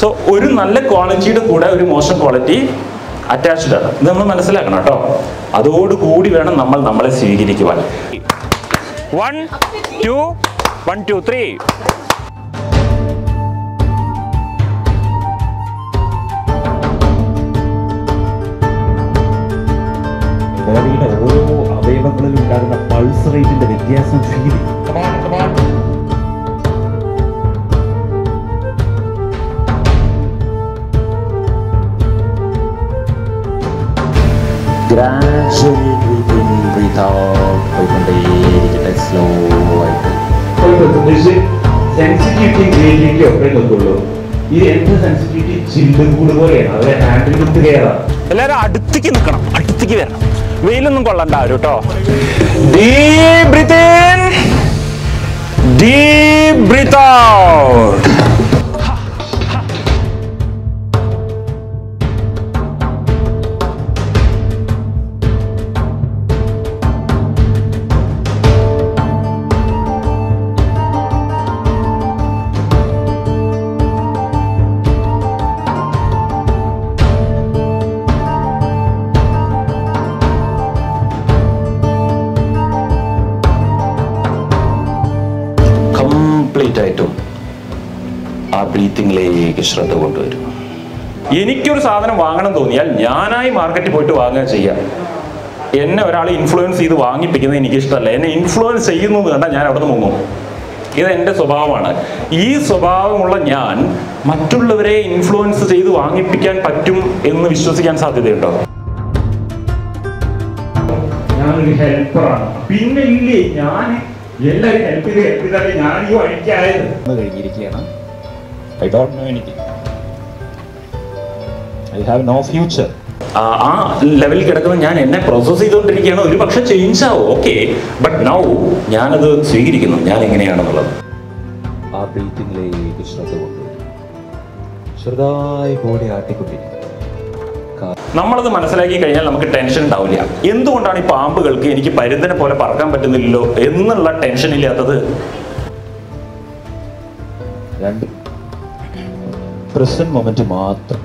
So ഒരു നല്ല ക്വാളിറ്റിയുടെ കൂടെ ഒരു മോശം ക്വാളിറ്റി അറ്റാച്ച്ഡ് ആണ്. ഇത് നമ്മൾ മനസ്സിലാക്കണം കേട്ടോ. അതോടുകൂടി വേണം നമ്മൾ നമ്മളെ സ്വീകരിക്കുവാൻ. One two one two three ബോഡിയുടെ ഓരോ അവയവങ്ങളിലും ഉണ്ടാകുന്ന പൾസ് റേറ്റിന്റെ വ്യത്യാസം ഫീൽ ഗ്രാജുവലി അടുത്തേക്ക് നിൽക്കണം അടുത്തേക്ക് വരണം. വെയിലൊന്നും കൊള്ളണ്ട ആരും കേട്ടോ ഡീപ് ബ്രീത്ത് ഇൻ ഡീപ് ആയിട്ടും ആ ബ്രീത്തിങ്ങിലേക്ക് ശ്രദ്ധ കൊണ്ടുവരും. എനിക്കൊരു സാധനം വാങ്ങണം തോന്നിയാൽ ഞാനായി മാർക്കറ്റിൽ പോയിട്ട് വാങ്ങുക ചെയ്യാം. എന്നെ ഒരാൾ ഇൻഫ്ലുവൻസ് ചെയ്ത് വാങ്ങിപ്പിക്കുന്നത് എനിക്കിഷ്ടമല്ല. എന്നെ ഇൻഫ്ലുവൻസ് ചെയ്യുന്നു കണ്ടാൽ ഞാൻ അവിടെ നിന്ന് മുങ്ങും. ഇത് എന്റെ സ്വഭാവമാണ്. ഈ സ്വഭാവമുള്ള ഞാൻ മറ്റുള്ളവരെ ഇൻഫ്ലുവൻസ് ചെയ്ത് വാങ്ങിപ്പിക്കാൻ പറ്റും എന്ന് വിശ്വസിക്കാൻ സാധ്യതയുണ്ടോ? ഞാനൊരു ഹെൽപ്പറാണ് പിന്നെ ഇല്ലേ ഞാൻ എല്ലാവരും ഹെൽപ്പ് ചെയ്ത് ഹെൽപ്പ് ചെയ്താലേ ഞാൻ ഈ വഴിക്കായത് കഴിഞ്ഞിരിക്കുകയാണ്. I don't know anything I have no future ആ ലെവലിൽ കിടക്കുന്ന ഞാൻ എന്നെ പ്രോസസ് ചെയ്തുകൊണ്ടിരിക്കുകയാണ്. ഒരു പക്ഷെ ചേഞ്ച് ആവും. ഓക്കെ ബട്ട് നൗ ഞാനത് സ്വീകരിക്കുന്നു. ഞാൻ എങ്ങനെയാണെന്നുള്ളത് ആ ബ്രീത്തിങ്ങിലേക്ക് ശ്രദ്ധ കൊണ്ടുവരും. ചെറുതായി ബോഡി ആട്ടിക്കൊണ്ടിരിക്കും. കാ- നമ്മളത് മനസ്സിലാക്കി കഴിഞ്ഞാൽ നമുക്ക് ടെൻഷൻ ഉണ്ടാവില്ല. എന്തുകൊണ്ടാണ് ഈ പാമ്പുകൾക്ക് എനിക്ക് പരുന്തിനെ പോലെ പറക്കാൻ പറ്റുന്നില്ലല്ലോ എന്നുള്ള ടെൻഷൻ ഇല്ലാത്തത്? പ്രസന്റ് മൊമെന്റ് മാത്രം.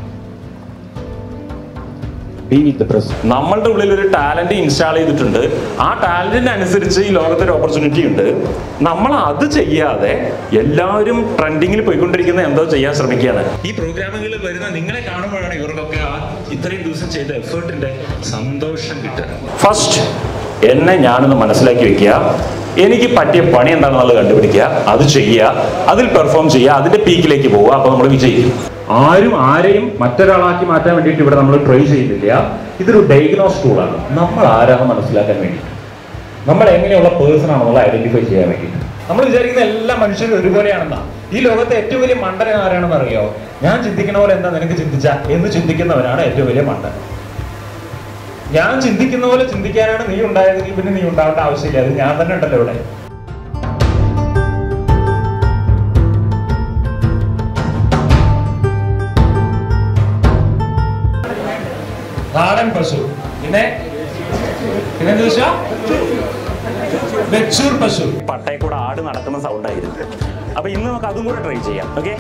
നമ്മളുടെ ഉള്ളിൽ ഒരു ടാലന്റ് ഇൻസ്റ്റാൾ ചെയ്തിട്ടുണ്ട്. ആ ടാലന്റിന് അനുസരിച്ച് ഈ ലോകത്തൊരു ഓപ്പർച്യൂണിറ്റി ഉണ്ട്. നമ്മൾ അത് ചെയ്യാതെ എല്ലാവരും ട്രെൻഡിങ്ങിൽ പോയിക്കൊണ്ടിരിക്കുന്ന എന്തോ ചെയ്യാൻ ശ്രമിക്കുകയാണ്. ഈ പ്രോഗ്രാമുകളിൽ വരുന്ന നിങ്ങളെ കാണുമ്പോഴാണ് ഇവർക്കൊക്കെ ആ ഇത്രയും ദിവസം ചെയ്ത എഫേർട്ടിന്റെ സന്തോഷം കിട്ടുക. ഫസ്റ്റ് എന്നെ ഞാനൊന്ന് മനസ്സിലാക്കി വെക്കുക. എനിക്ക് പറ്റിയ പണി എന്താണെന്നുള്ളത് കണ്ടുപിടിക്കുക. അത് ചെയ്യുക. അതിൽ പെർഫോം ചെയ്യുക. അതിന്റെ പീക്കിലേക്ക് പോവുക. അപ്പൊ നമ്മൾ വിജയിക്കും. ആരും ആരെയും മറ്റൊരാളാക്കി മാറ്റാൻ വേണ്ടിയിട്ട് ഇവിടെ നമ്മൾ ട്രൈ ചെയ്യുന്നില്ല. ഇതൊരു ഡയഗ്നോസ് ടൂളാണ് നമ്മൾ ആരാണ് മനസ്സിലാക്കാൻ വേണ്ടിയിട്ട്. നമ്മൾ എങ്ങനെയുള്ള പേഴ്സൺ ആണെന്നുള്ള ഐഡന്റിഫൈ ചെയ്യാൻ വേണ്ടിയിട്ട്. നമ്മൾ വിചാരിക്കുന്ന എല്ലാ മനുഷ്യരും ഒരുപോലെയാണെന്നാ. ഈ ലോകത്തെ ഏറ്റവും വലിയ മണ്ടൻ ആരാണെന്ന് അറിയോ? ഞാൻ ചിന്തിക്കുന്ന പോലെ എന്താ നിനക്ക് ചിന്തിച്ച? എന്ന് ചിന്തിക്കുന്നവനാണ് ഏറ്റവും വലിയ മണ്ടൻ. ഞാൻ ചിന്തിക്കുന്ന പോലെ ചിന്തിക്കാനാണ് നീ ഉണ്ടായതെങ്കിൽ പിന്നെ നീ ഉണ്ടാവേണ്ട ആവശ്യമില്ല. അത് ഞാൻ തന്നെ ഉണ്ടല്ലോ ഇവിടെ. നാടൻ പശു. പിന്നെ? പിന്നെ വെച്ചൂർ പശു. പട്ടയക്കൂടെ ആട് നടക്കുന്ന സൗണ്ടായിരുന്നു അപ്പൊ ഇന്ന് നമുക്ക് അതും കൂടെ ട്രൈ ചെയ്യാം ഓക്കെ